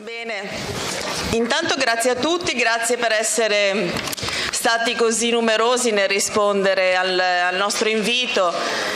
Bene, intanto grazie a tutti, grazie per essere stati così numerosi nel rispondere al, al, nostro invito.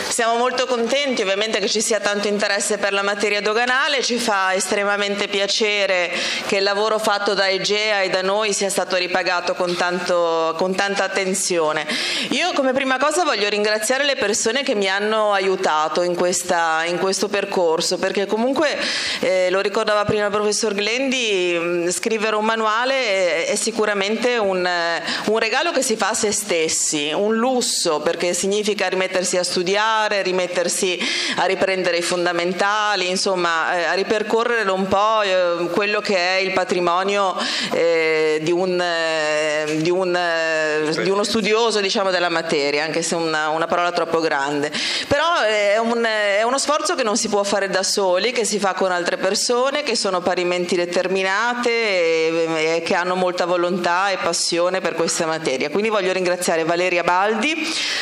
Siamo molto contenti ovviamente che ci sia tanto interesse per la materia doganale, ci fa estremamente piacere che il lavoro fatto da Egea e da noi sia stato ripagato con, tanto, con tanta attenzione. Io come prima cosa voglio ringraziare le persone che mi hanno aiutato in, questa, in questo percorso, perché comunque, eh, lo ricordava prima il professor Glendi, scrivere un manuale è, è sicuramente un, un regalo regalo che si fa a se stessi, un lusso perché significa rimettersi a studiare, rimettersi a riprendere i fondamentali, insomma eh, a ripercorrere un po' eh, quello che è il patrimonio eh, di, un, eh, di, un, eh, di, uno studioso diciamo, della materia, anche se una, una, parola troppo grande. Però è, un, è uno sforzo che non si può fare da soli, che si fa con altre persone che sono parimenti determinate e, e che hanno molta volontà e passione per questa materia materia. Quindi voglio ringraziare Valeria Baldi,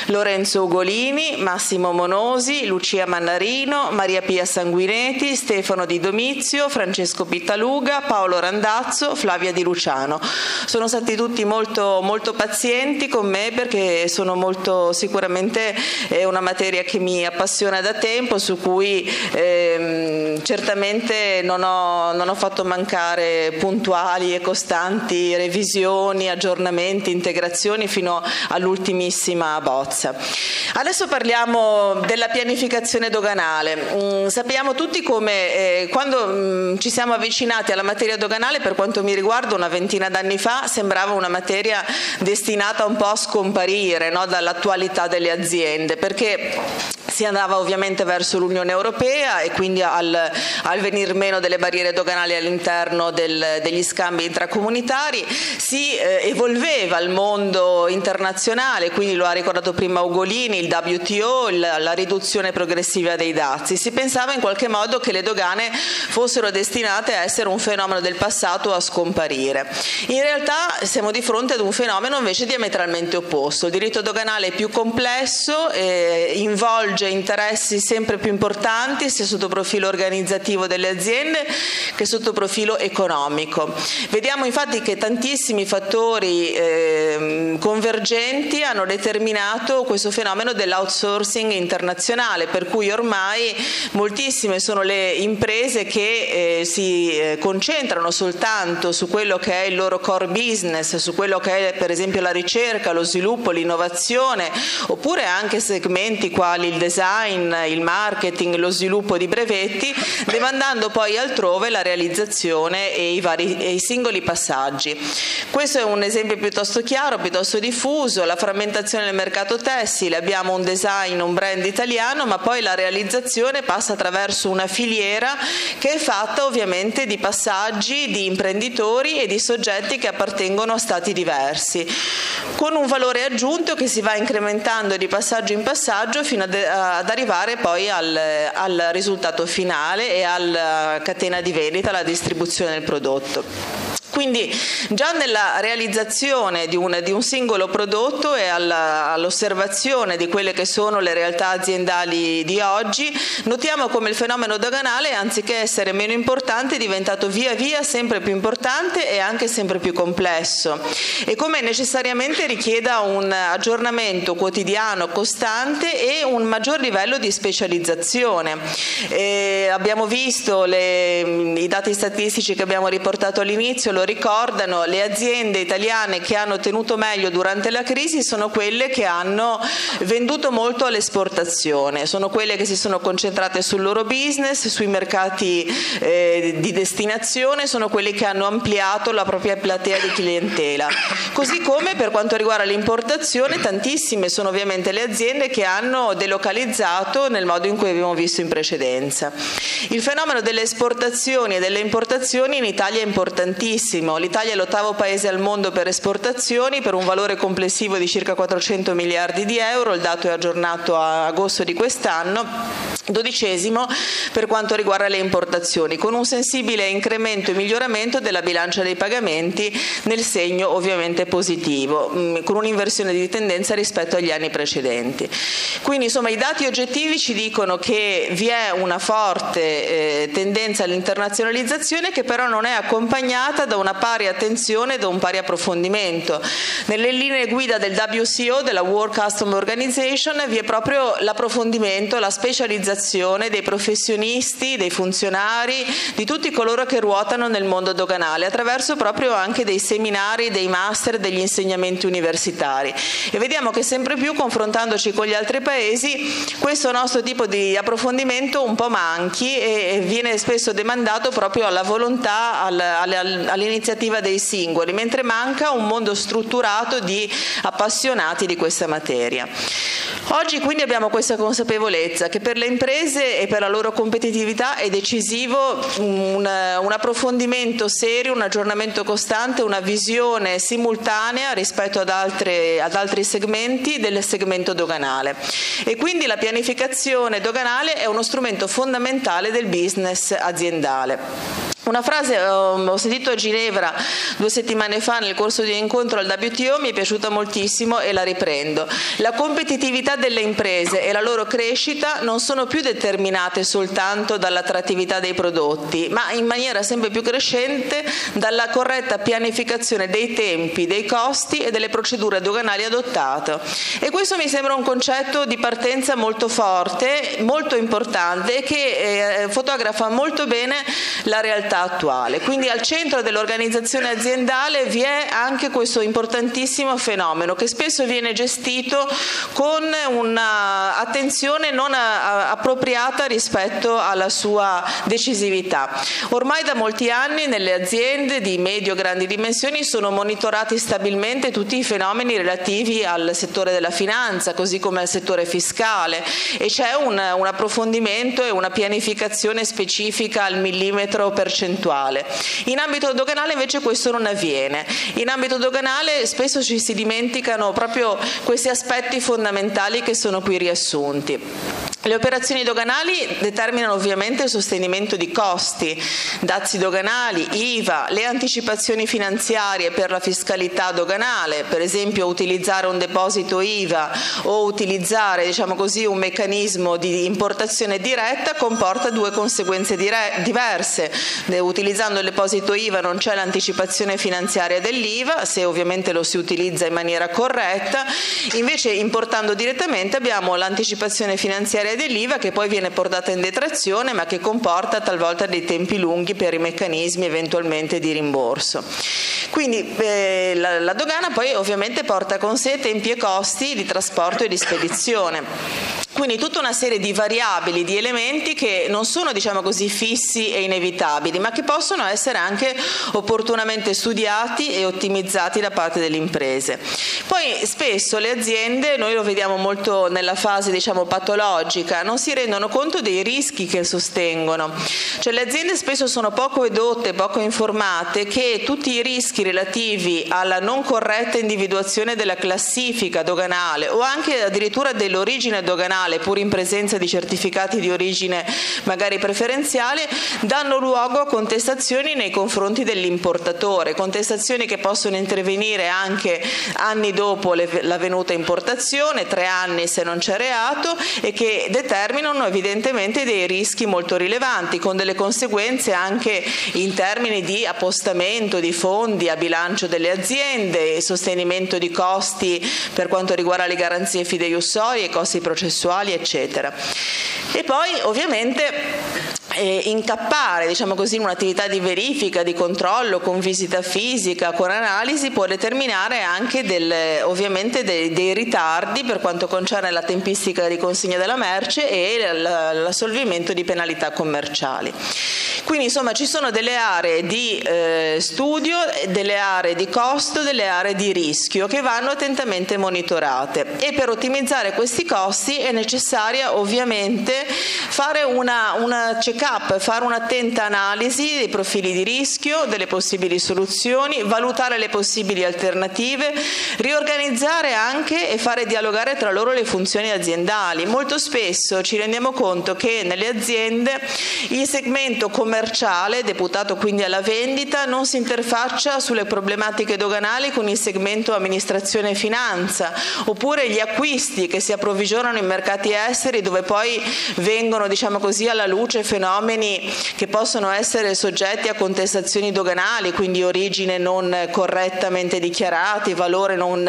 Lorenzo Ugolini, Massimo Monosi, Lucia Mannarino, Maria Pia Sanguineti, Stefano Di Domizio, Francesco Pittaluga, Paolo Randazzo, Flavia Di Luciano. Sono stati tutti molto, molto pazienti con me perché sono molto sicuramente è una materia che mi appassiona da tempo, su cui ehm, certamente non ho, non ho fatto mancare puntuali e costanti revisioni, aggiornamenti, integrazioni integrazioni fino all'ultimissima bozza. Adesso parliamo della pianificazione doganale. Mm, sappiamo tutti come eh, quando mm, ci siamo avvicinati alla materia doganale, per quanto mi riguarda una ventina d'anni fa, sembrava una materia destinata un po' a scomparire no, dall'attualità delle aziende, perché si andava ovviamente verso l'Unione Europea e quindi al, al venir meno delle barriere doganali all'interno del, degli scambi intracomunitari, si eh, evolveva il mondo internazionale, quindi lo ha ricordato prima Ugolini, il WTO, il, la riduzione progressiva dei dazi. Si pensava in qualche modo che le dogane fossero destinate a essere un fenomeno del passato a scomparire. In realtà siamo di fronte ad un fenomeno invece diametralmente opposto. Il diritto doganale è più complesso, eh, involge interessi sempre più importanti sia sotto profilo organizzativo delle aziende che sotto profilo economico. Vediamo infatti che tantissimi fattori eh, convergenti hanno determinato questo fenomeno dell'outsourcing internazionale, per cui ormai moltissime sono le imprese che eh, si eh, concentrano soltanto su quello che è il loro core business, su quello che è per esempio la ricerca, lo sviluppo, l'innovazione, oppure anche segmenti quali il design, il marketing, lo sviluppo di brevetti, demandando poi altrove la realizzazione e i, vari, e i singoli passaggi. Questo è un esempio piuttosto chiaro, piuttosto diffuso, la frammentazione del mercato tessile, abbiamo un design, un brand italiano, ma poi la realizzazione passa attraverso una filiera che è fatta ovviamente di passaggi di imprenditori e di soggetti che appartengono a stati diversi, con un valore aggiunto che si va incrementando di passaggio in passaggio fino a ad arrivare poi al, al risultato finale e alla catena di vendita, alla distribuzione del prodotto. Quindi già nella realizzazione di un, di un singolo prodotto e alla, all'osservazione di quelle che sono le realtà aziendali di oggi, notiamo come il fenomeno doganale, anziché essere meno importante, è diventato via via sempre più importante e anche sempre più complesso e come necessariamente richieda un aggiornamento quotidiano, costante e un maggior livello di specializzazione. E abbiamo visto le, i dati statistici che abbiamo riportato all'inizio, lo ricordano, le aziende italiane che hanno tenuto meglio durante la crisi sono quelle che hanno venduto molto all'esportazione, sono quelle che si sono concentrate sul loro business, sui mercati eh, di destinazione, sono quelle che hanno ampliato la propria platea di clientela. Così come per quanto riguarda l'importazione, tantissime sono ovviamente le aziende che hanno delocalizzato nel modo in cui abbiamo visto in precedenza. Il fenomeno delle esportazioni e delle importazioni in Italia è importantissimo moltissimo. L'Italia è l'ottavo paese al mondo per esportazioni per un valore complessivo di circa 400 miliardi di euro, il dato è aggiornato a agosto di quest'anno dodicesimo per quanto riguarda le importazioni, con un sensibile incremento e miglioramento della bilancia dei pagamenti nel segno ovviamente positivo, mm, con un'inversione di tendenza rispetto agli anni precedenti. Quindi insomma i dati oggettivi ci dicono che vi è una forte eh, tendenza all'internazionalizzazione che però non è accompagnata da una pari attenzione e da un pari approfondimento. Nelle linee guida del WCO, della World Custom Organization, vi è proprio l'approfondimento, la specializzazione dei professionisti, dei funzionari, di tutti coloro che ruotano nel mondo doganale, attraverso proprio anche dei seminari, dei master, degli insegnamenti universitari. E vediamo che sempre più, confrontandoci con gli altri paesi, questo nostro tipo di approfondimento un po' manchi e viene spesso demandato proprio alla volontà, all'iniziativa dei singoli, mentre manca un mondo strutturato di appassionati di questa materia. Oggi quindi abbiamo questa consapevolezza che per le imprese e per la loro competitività è decisivo un, un approfondimento serio, un aggiornamento costante, una visione simultanea rispetto ad, altre, ad altri segmenti del segmento doganale. E quindi la pianificazione doganale è uno strumento fondamentale del business aziendale. Una frase um, ho sentito a Ginevra due settimane fa nel corso di un incontro al WTO, mi è piaciuta moltissimo e la riprendo. La competitività delle imprese e la loro crescita non sono più determinate soltanto dall'attrattività dei prodotti, ma in maniera sempre più crescente dalla corretta pianificazione dei tempi, dei costi e delle procedure doganali adottate. E questo mi sembra un concetto di partenza molto forte, molto importante e che eh, fotografa molto bene la realtà attuale. Quindi al centro dell'organizzazione aziendale vi è anche questo importantissimo fenomeno che spesso viene gestito con un'attenzione non appropriata rispetto alla sua decisività. Ormai da molti anni nelle aziende di medio-grandi dimensioni sono monitorati stabilmente tutti i fenomeni relativi al settore della finanza, così come al settore fiscale e c'è un, un approfondimento e una pianificazione specifica al millimetro percentuale percentuale. In ambito doganale invece questo non avviene. In ambito doganale spesso ci si dimenticano proprio questi aspetti fondamentali che sono qui riassunti. Le operazioni doganali determinano ovviamente il sostenimento di costi, dazi doganali, IVA, le anticipazioni finanziarie per la fiscalità doganale, per esempio utilizzare un deposito IVA o utilizzare diciamo così, un meccanismo di importazione diretta comporta due conseguenze diverse. Utilizzando il deposito IVA non c'è l'anticipazione finanziaria dell'IVA, se ovviamente lo si utilizza in maniera corretta, invece importando direttamente abbiamo l'anticipazione finanziaria materia dell'IVA che poi viene portata in detrazione ma che comporta talvolta dei tempi lunghi per i meccanismi eventualmente di rimborso. Quindi eh, la, la dogana poi ovviamente porta con sé tempi e costi di trasporto e di spedizione. Quindi tutta una serie di variabili, di elementi che non sono diciamo così fissi e inevitabili, ma che possono essere anche opportunamente studiati e ottimizzati da parte delle imprese. Poi spesso le aziende, noi lo vediamo molto nella fase diciamo patologica, non si rendono conto dei rischi che sostengono. Cioè le aziende spesso sono poco edotte, poco informate che tutti i rischi relativi alla non corretta individuazione della classifica doganale o anche addirittura dell'origine doganale nazionale, pur in presenza di certificati di origine magari preferenziale, danno luogo a contestazioni nei confronti dell'importatore, contestazioni che possono intervenire anche anni dopo la venuta importazione, tre anni se non c'è reato e che determinano evidentemente dei rischi molto rilevanti con delle conseguenze anche in termini di appostamento di fondi a bilancio delle aziende, sostenimento di costi per quanto riguarda le garanzie fideiussorie, costi processuali sessuali, eccetera. E poi ovviamente eh, incappare diciamo così, in un'attività di verifica, di controllo con visita fisica, con analisi può determinare anche del, ovviamente dei, dei, ritardi per quanto concerne la tempistica di consegna della merce e l'assolvimento di penalità commerciali. Quindi insomma ci sono delle aree di eh, studio, delle aree di costo, delle aree di rischio che vanno attentamente monitorate e per ottimizzare questi costi è necessaria ovviamente fare una, una check check-up, fare un'attenta analisi dei profili di rischio, delle possibili soluzioni, valutare le possibili alternative, riorganizzare anche e fare dialogare tra loro le funzioni aziendali. Molto spesso ci rendiamo conto che nelle aziende il segmento commerciale, deputato quindi alla vendita, non si interfaccia sulle problematiche doganali con il segmento amministrazione e finanza, oppure gli acquisti che si approvvigionano in mercati esteri dove poi vengono diciamo così, alla luce fenomeni che possono essere soggetti a contestazioni doganali, quindi origine non correttamente dichiarati, valore non,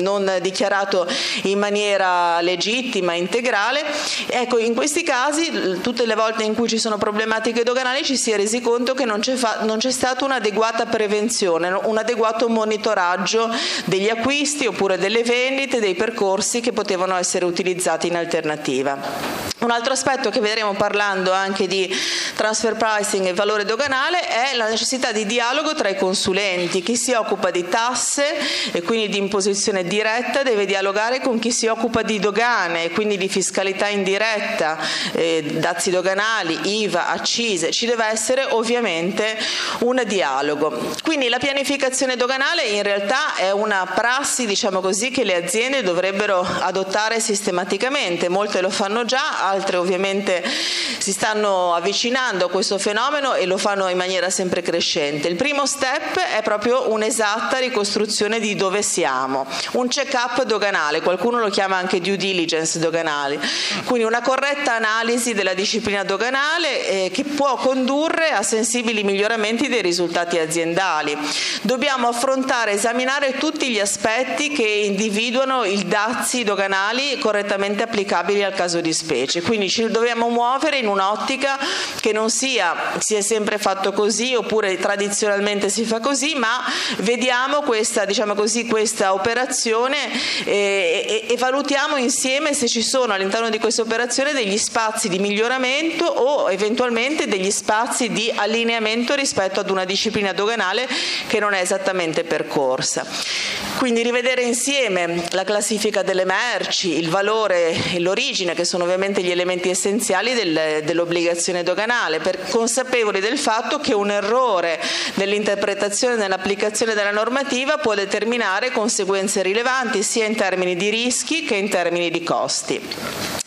non dichiarato in maniera legittima, integrale. Ecco, in questi casi, tutte le volte in cui ci sono problematiche doganali ci si è resi conto che non c'è, fa- non c'è stata un'adeguata prevenzione, un adeguato monitoraggio degli acquisti oppure delle vendite, dei percorsi che potevano essere utilizzati in alternativa. Un altro aspetto che vedremo parlando anche di transfer pricing e valore doganale è la necessità di dialogo tra i consulenti. Chi si occupa di tasse e quindi di imposizione diretta deve dialogare con chi si occupa di dogane e quindi di fiscalità indiretta, eh, dazi doganali, IVA, accise. Ci deve essere ovviamente un dialogo. Quindi la pianificazione doganale in realtà è una prassi, diciamo così, che le aziende dovrebbero adottare sistematicamente. Molte lo fanno già, altre ovviamente si stanno avvicinando a questo fenomeno e lo fanno in maniera sempre crescente. Il primo step è proprio un'esatta ricostruzione di dove siamo, un check-up doganale, qualcuno lo chiama anche due diligence doganale, quindi una corretta analisi della disciplina doganale eh, che può condurre a sensibili miglioramenti dei risultati aziendali. Dobbiamo affrontare, esaminare tutti gli aspetti che individuano i dazi doganali correttamente applicabili al caso di specie quindi ci dobbiamo muovere in un'ottica che non sia si è sempre fatto così oppure tradizionalmente si fa così, ma vediamo questa, diciamo così, questa operazione e, e, e valutiamo insieme se ci sono all'interno di questa operazione degli spazi di miglioramento o eventualmente degli spazi di allineamento rispetto ad una disciplina doganale che non è esattamente percorsa. Quindi rivedere insieme la classifica delle merci, il valore e l'origine, che sono ovviamente gli elementi essenziali del, dell'obbligazione doganale, per, consapevoli del fatto che un errore nell'interpretazione e nell'applicazione della normativa può determinare conseguenze rilevanti sia in termini di rischi che in termini di costi.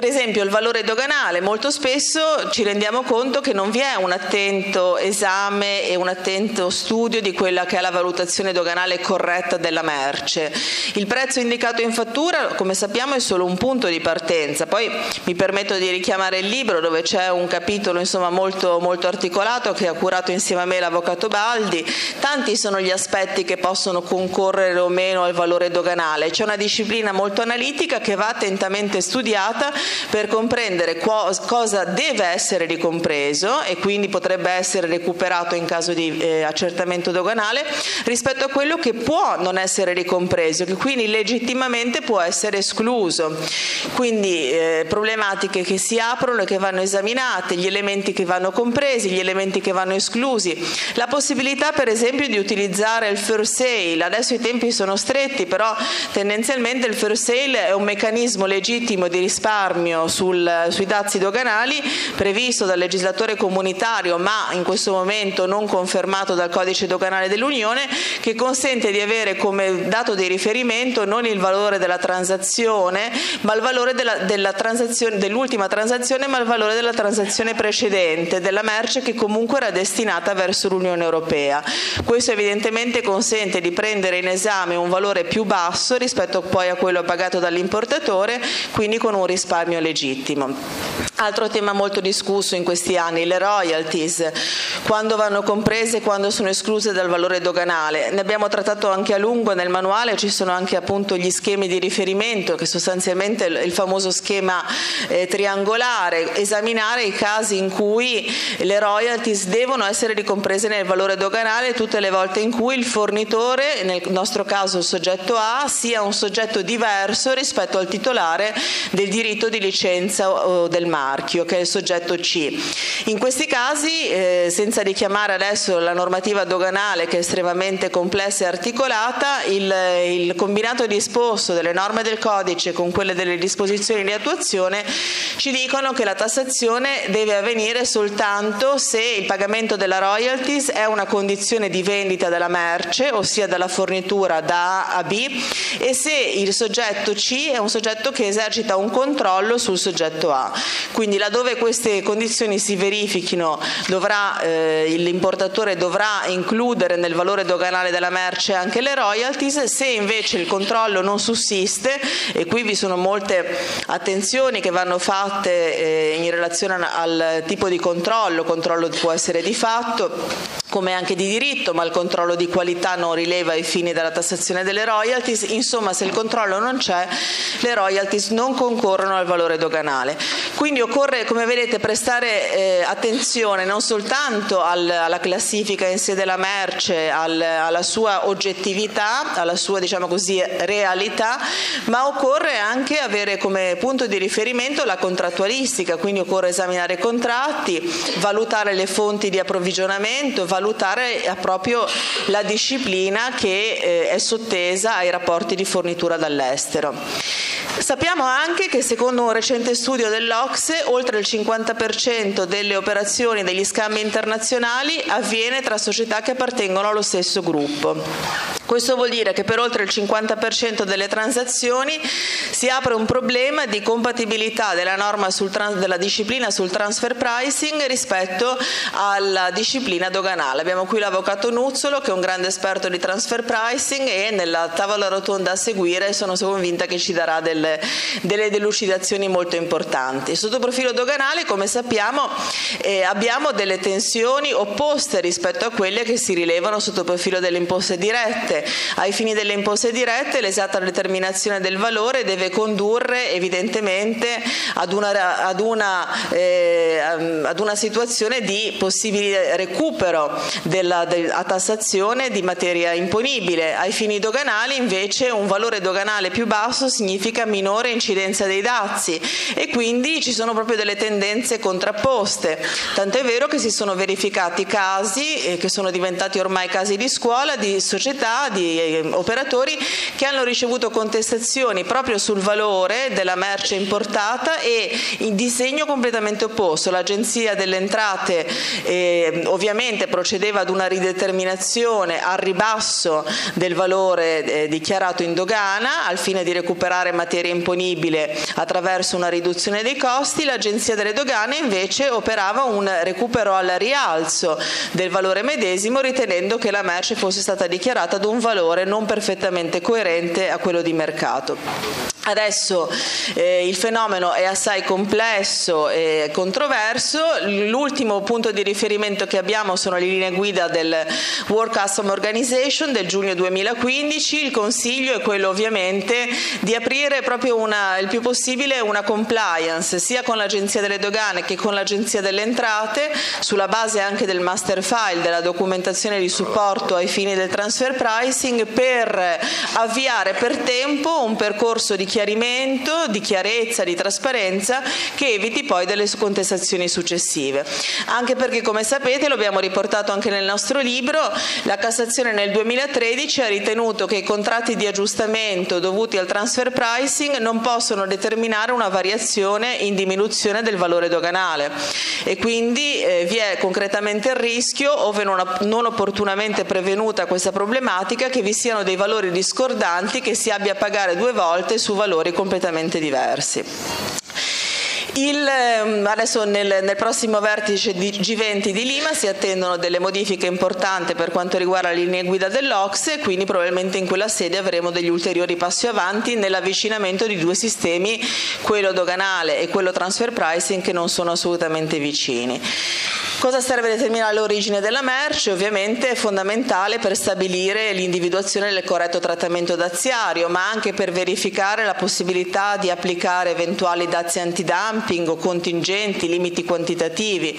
Per esempio il valore doganale, molto spesso ci rendiamo conto che non vi è un attento esame e un attento studio di quella che è la valutazione doganale corretta della merce. Il prezzo indicato in fattura, come sappiamo, è solo un punto di partenza. Poi mi permetto di richiamare il libro dove c'è un capitolo insomma, molto, molto articolato che ha curato insieme a me l'avvocato Baldi. Tanti sono gli aspetti che possono concorrere o meno al valore doganale. C'è una disciplina molto analitica che va attentamente studiata per comprendere cosa deve essere ricompreso e quindi potrebbe essere recuperato in caso di eh, accertamento doganale rispetto a quello che può non essere ricompreso, che quindi legittimamente può essere escluso. Quindi eh, problematiche che si aprono e che vanno esaminate, gli elementi che vanno compresi, gli elementi che vanno esclusi, la possibilità per esempio di utilizzare il first sale, adesso i tempi sono stretti, però tendenzialmente il first sale è un meccanismo legittimo di risparmio risparmio sul, sui dazi doganali previsto dal legislatore comunitario ma in questo momento non confermato dal codice doganale dell'Unione che consente di avere come dato di riferimento non il valore della transazione ma il valore della transazione, dell'ultima transazione ma il valore della transazione precedente della merce che comunque era destinata verso l'Unione Europea. Questo evidentemente consente di prendere in esame un valore più basso rispetto poi a quello pagato dall'importatore, quindi con un risparmio risparmio legittimo. Altro tema molto discusso in questi anni, le royalties, quando vanno comprese e quando sono escluse dal valore doganale. Ne abbiamo trattato anche a lungo nel manuale, ci sono anche appunto gli schemi di riferimento, che sostanzialmente il famoso schema eh, triangolare, esaminare i casi in cui le royalties devono essere ricomprese nel valore doganale tutte le volte in cui il fornitore, nel nostro caso il soggetto A, sia un soggetto diverso rispetto al titolare del diritto di licenza o del marchio marchio, che è il soggetto C. In questi casi, eh, senza richiamare adesso la normativa doganale che è estremamente complessa e articolata, il, il combinato disposto delle norme del codice con quelle delle disposizioni di attuazione ci dicono che la tassazione deve avvenire soltanto se il pagamento della royalties è una condizione di vendita della merce, ossia dalla fornitura da A a B, e se il soggetto C è un soggetto che esercita un controllo sul soggetto A. Quindi laddove queste condizioni si verifichino dovrà, eh, l'importatore dovrà includere nel valore doganale della merce anche le royalties, se invece il controllo non sussiste, e qui vi sono molte attenzioni che vanno fatte eh, in relazione al tipo di controllo, controllo può essere di fatto, come anche di diritto, ma il controllo di qualità non rileva ai fini della tassazione delle royalties, insomma se il controllo non c'è le royalties non concorrono al valore doganale. Quindi occorre, come vedete, prestare eh, attenzione non soltanto al, alla classifica in sé della merce, al, alla sua oggettività, alla sua diciamo così, realità, ma occorre anche avere come punto di riferimento la contrattualistica, quindi occorre esaminare i contratti, valutare le fonti di approvvigionamento, valutare eh, proprio la disciplina che eh, è sottesa ai rapporti di fornitura dall'estero. Sappiamo anche che secondo un recente studio dell'Ocse oltre il 50% delle operazioni degli scambi internazionali avviene tra società che appartengono allo stesso gruppo. Questo vuol dire che per oltre il 50% delle transazioni si apre un problema di compatibilità della, trans- della disciplina sul transfer pricing rispetto alla disciplina doganale. Abbiamo qui l'avvocato Nuzzolo che è un grande esperto di transfer pricing e nella tavola rotonda a seguire sono convinta che ci darà delle, delle delucidazioni molto importanti. Sotto profilo doganale, come sappiamo, eh, abbiamo delle tensioni opposte rispetto a quelle che si rilevano sotto profilo delle imposte dirette ai fini delle imposte dirette l'esatta determinazione del valore deve condurre evidentemente ad una, ad una, eh, ad una situazione di possibile recupero della, de, a tassazione di materia imponibile. Ai fini doganali invece un valore doganale più basso significa minore incidenza dei dazi e quindi ci sono proprio delle tendenze contrapposte. Tant'è vero che si sono verificati casi eh, che sono diventati ormai casi di scuola di società di eh, operatori che hanno ricevuto contestazioni proprio sul valore della merce importata e in disegno completamente opposto. L'Agenzia delle Entrate eh, ovviamente procedeva ad una rideterminazione al ribasso del valore eh, dichiarato in dogana al fine di recuperare materia imponibile. Attraverso una riduzione dei costi, l'Agenzia delle Dogane invece operava un recupero al rialzo del valore medesimo ritenendo che la merce fosse stata dichiarata ad un valore non perfettamente coerente a quello di mercato. Adesso eh, il fenomeno è assai complesso e controverso, l'ultimo punto di riferimento che abbiamo sono le linee guida del World Custom Organization del giugno 2015, il consiglio è quello ovviamente di aprire proprio una, il più possibile una compliance sia con l'Agenzia delle Dogane che con l'Agenzia delle Entrate sulla base anche del master file, della documentazione di supporto ai fini del transfer pricing per avviare per tempo un percorso di chiarimento, di chiarezza, di trasparenza che eviti poi delle contestazioni successive. Anche perché come sapete, lo abbiamo riportato anche nel nostro libro, la Cassazione nel 2013 ha ritenuto che i contratti di aggiustamento dovuti al transfer pricing non possono determinare una variazione in diminuzione del valore doganale e quindi eh, vi è concretamente il rischio, ove non, non opportunamente prevenuta questa problematica, che vi siano dei valori discordanti che si abbia a pagare due volte su valori completamente diversi. Il, ehm, adesso nel, nel, prossimo vertice di G20 di Lima si attendono delle modifiche importanti per quanto riguarda le linee guida dell'Ocse quindi probabilmente in quella sede avremo degli ulteriori passi avanti nell'avvicinamento di due sistemi, quello doganale e quello transfer pricing, che non sono assolutamente vicini. Cosa serve determinare l'origine della merce? Ovviamente è fondamentale per stabilire l'individuazione del corretto trattamento daziario, ma anche per verificare la possibilità di applicare eventuali dazi antidumping o contingenti, limiti quantitativi.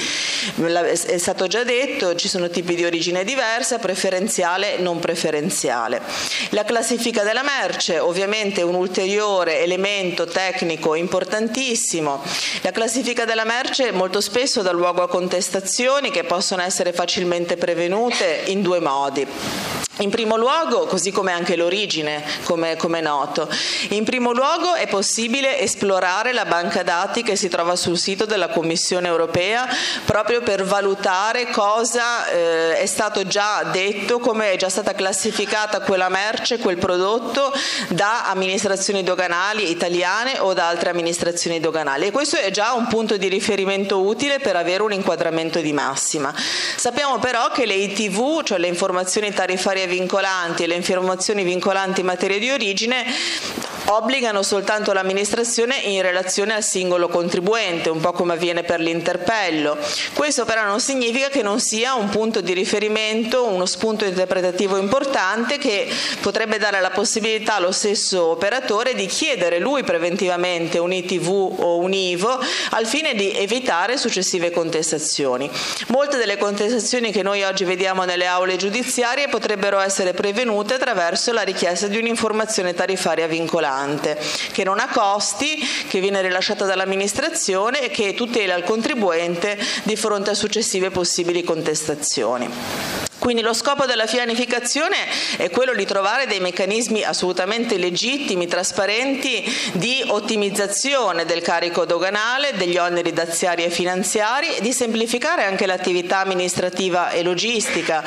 È stato già detto, ci sono tipi di origine diversa, preferenziale e non preferenziale. La classifica della merce ovviamente un ulteriore elemento tecnico importantissimo. La classifica della merce molto spesso dà luogo a contestazioni che possono essere facilmente prevenute in due modi. In primo luogo, così come anche l'origine, come, come noto, in primo luogo è possibile esplorare la banca dati che si trova sul sito della Commissione europea proprio per valutare cosa eh, è stato già detto, come è già stata classificata quella merce, quel prodotto da amministrazioni doganali italiane o da altre amministrazioni doganali. E questo è già un punto di riferimento utile per avere un inquadramento di massima. Sappiamo però che le ITV, cioè le informazioni tariffarie vincolanti e le informazioni vincolanti in materia di origine obbligano soltanto l'amministrazione in relazione al singolo contribuente, un po' come avviene per l'interpello. Questo però non significa che non sia un punto di riferimento, uno spunto interpretativo importante che potrebbe dare la possibilità allo stesso operatore di chiedere lui preventivamente un ITV o un IVO al fine di evitare successive contestazioni. Molte delle contestazioni che noi oggi vediamo nelle aule giudiziarie potrebbero essere prevenute attraverso la richiesta di un'informazione tariffaria vincolante, che non ha costi, che viene rilasciata dall'amministrazione e che tutela il contribuente di fronte a successive possibili contestazioni. Quindi lo scopo della pianificazione è quello di trovare dei meccanismi assolutamente legittimi, trasparenti di ottimizzazione del carico doganale, degli oneri daziari e finanziari e di semplificare anche l'attività amministrativa e logistica.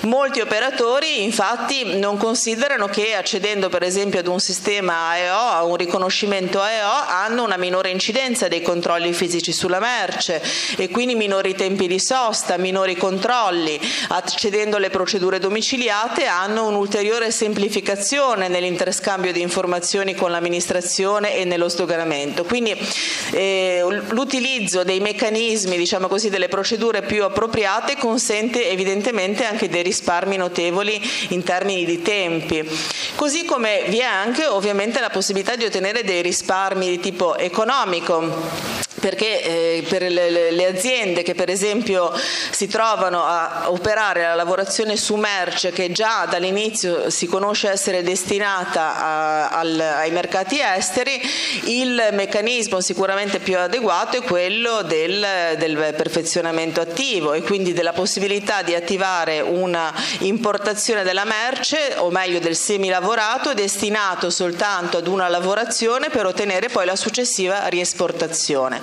Molti operatori infatti non considerano che accedendo per esempio ad un sistema AEO, un riconoscimento AEO, hanno una minore incidenza dei controlli fisici sulla merce e quindi minori tempi di sosta, minori controlli. Accedendo prevedendo le procedure domiciliate, hanno un'ulteriore semplificazione nell'interscambio di informazioni con l'amministrazione e nello sdoganamento. Quindi eh, l'utilizzo dei meccanismi, diciamo così, delle procedure più appropriate consente evidentemente anche dei risparmi notevoli in termini di tempi. Così come vi è anche ovviamente la possibilità di ottenere dei risparmi di tipo economico perché eh, per le, le, aziende che per esempio si trovano a operare la lavorazione su merce che già dall'inizio si conosce essere destinata a, al, ai mercati esteri, il meccanismo sicuramente più adeguato è quello del, del perfezionamento attivo e quindi della possibilità di attivare una importazione della merce o meglio del semilavorato destinato soltanto ad una lavorazione per ottenere poi la successiva riesportazione.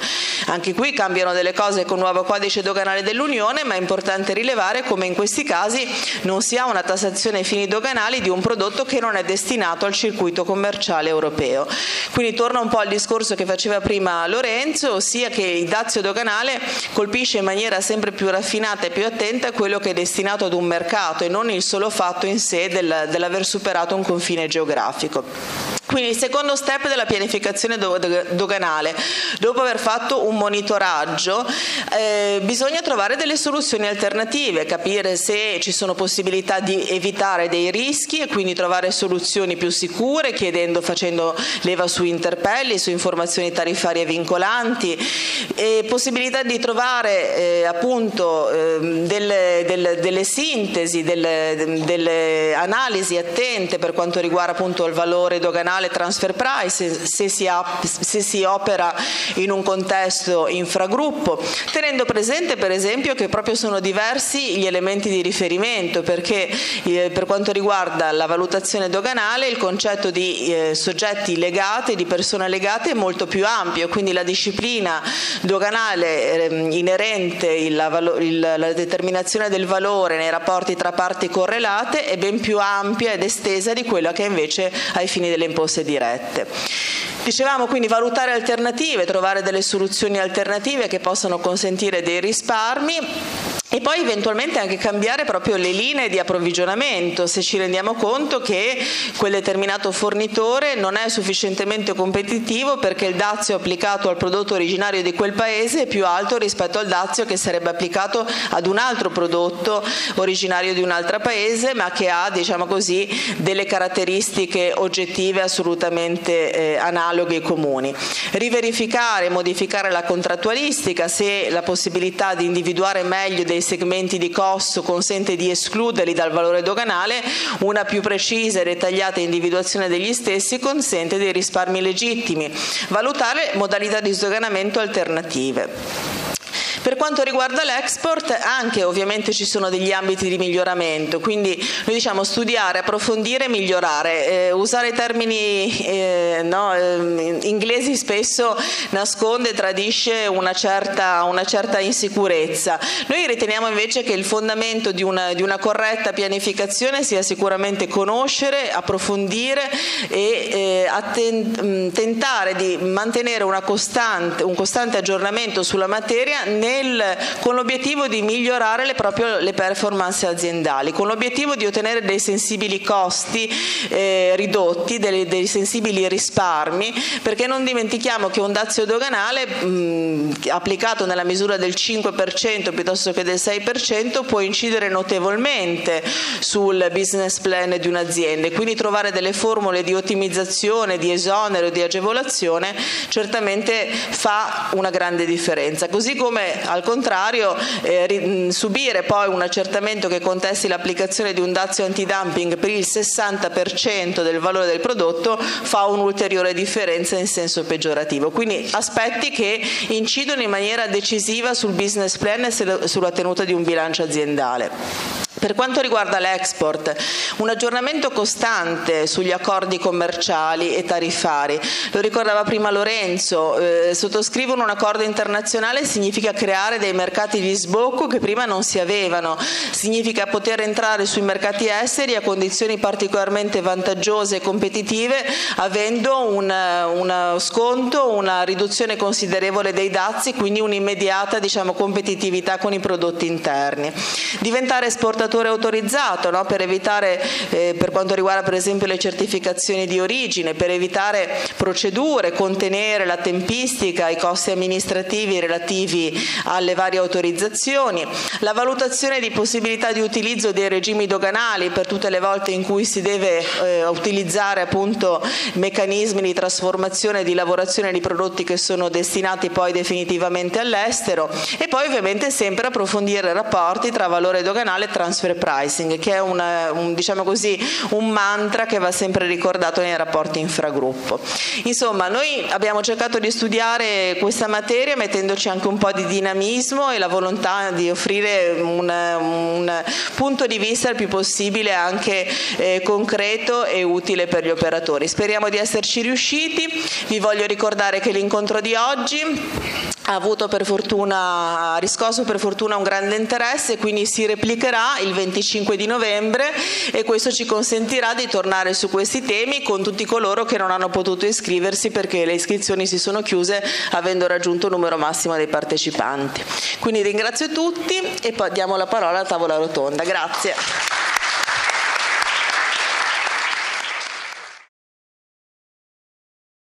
Anche qui cambiano delle cose con il nuovo codice doganale dell'Unione, ma è importante rilevare come in questi casi non si ha una tassazione ai fini doganali di un prodotto che non è destinato al circuito commerciale europeo. Quindi torna un po' al discorso che faceva prima Lorenzo, ossia che il dazio doganale colpisce in maniera sempre più raffinata e più attenta quello che è destinato ad un mercato e non il solo fatto in sé del, dell'aver superato un confine geografico. Quindi il secondo step della pianificazione doganale, dopo aver fatto un monitoraggio, eh, bisogna trovare delle soluzioni alternative, capire se ci sono possibilità di evitare dei rischi e quindi trovare soluzioni più sicure, chiedendo, facendo leva su interpelli, su informazioni tariffarie vincolanti, e possibilità di trovare eh, appunto eh, delle, delle, delle, sintesi, delle, delle analisi attente per quanto riguarda appunto il valore doganale nazionale transfer price se si, se si opera in un contesto infragruppo, tenendo presente per esempio che proprio sono diversi gli elementi di riferimento perché eh, per quanto riguarda la valutazione doganale il concetto di eh, soggetti legati, di persone legate è molto più ampio, quindi la disciplina doganale eh, inerente il, il, la determinazione del valore nei rapporti tra parti correlate è ben più ampia ed estesa di quella che invece ai fini delle imposte imposte dirette. Dicevamo quindi valutare alternative, trovare delle soluzioni alternative che possano consentire dei risparmi e poi eventualmente anche cambiare proprio le linee di approvvigionamento se ci rendiamo conto che quel determinato fornitore non è sufficientemente competitivo perché il dazio applicato al prodotto originario di quel paese è più alto rispetto al dazio che sarebbe applicato ad un altro prodotto originario di un altro paese ma che ha diciamo così, delle caratteristiche oggettive assolutamente eh, analoghe e comuni. Riverificare, modificare la contrattualistica se la possibilità di individuare meglio dei segmenti di costo consente di escluderli dal valore doganale, una più precisa e dettagliata individuazione degli stessi consente dei risparmi legittimi. Valutare modalità di sdoganamento alternative. Per quanto riguarda l'export, anche ovviamente ci sono degli ambiti di miglioramento, quindi noi diciamo studiare, approfondire e migliorare. Eh, usare termini eh, no, eh, inglesi spesso nasconde tradisce una certa, una certa, insicurezza. Noi riteniamo invece che il fondamento di una, di una corretta pianificazione sia sicuramente conoscere, approfondire e eh, atten- mm, tentare di mantenere costante, un costante aggiornamento sulla materia nel nel, con l'obiettivo di migliorare le, proprio, le performance aziendali, con l'obiettivo di ottenere dei sensibili costi eh, ridotti, dei, dei, sensibili risparmi, perché non dimentichiamo che un dazio doganale mh, applicato nella misura del 5% piuttosto che del 6% può incidere notevolmente sul business plan di un'azienda e quindi trovare delle formule di ottimizzazione, di esonero, di agevolazione certamente fa una grande differenza. Così come al contrario eh, subire poi un accertamento che contesti l'applicazione di un dazio antidumping per il 60% del valore del prodotto fa un'ulteriore differenza in senso peggiorativo. Quindi aspetti che incidono in maniera decisiva sul business plan e sulla tenuta di un bilancio aziendale. Per quanto riguarda l'export, un aggiornamento costante sugli accordi commerciali e tariffari. Lo ricordava prima Lorenzo, eh, sottoscrivere un accordo internazionale significa creare dei mercati di sbocco che prima non si avevano, significa poter entrare sui mercati esteri a condizioni particolarmente vantaggiose e competitive avendo un, uno sconto, una riduzione considerevole dei dazi, quindi un'immediata diciamo, competitività con i prodotti interni. Diventare esportatore lavoratore autorizzato no? per evitare, eh, per quanto riguarda per esempio le certificazioni di origine, per evitare procedure, contenere la tempistica, i costi amministrativi relativi alle varie autorizzazioni, la valutazione di possibilità di utilizzo dei regimi doganali per tutte le volte in cui si deve eh, utilizzare appunto meccanismi di trasformazione e di lavorazione di prodotti che sono destinati poi definitivamente all'estero e poi ovviamente sempre approfondire i rapporti tra valore doganale e trasferimento transfer pricing, che è una, un, diciamo così, un mantra che va sempre ricordato nei rapporti infragruppo. Insomma, noi abbiamo cercato di studiare questa materia mettendoci anche un po' di dinamismo e la volontà di offrire un, un punto di vista il più possibile anche eh, concreto e utile per gli operatori. Speriamo di esserci riusciti. Vi voglio ricordare che l'incontro di oggi ha avuto per fortuna, ha riscosso per fortuna un grande interesse, quindi si replicherà il 25 di novembre e questo ci consentirà di tornare su questi temi con tutti coloro che non hanno potuto iscriversi perché le iscrizioni si sono chiuse avendo raggiunto il numero massimo dei partecipanti. Quindi ringrazio tutti e poi diamo la parola alla tavola rotonda. Grazie.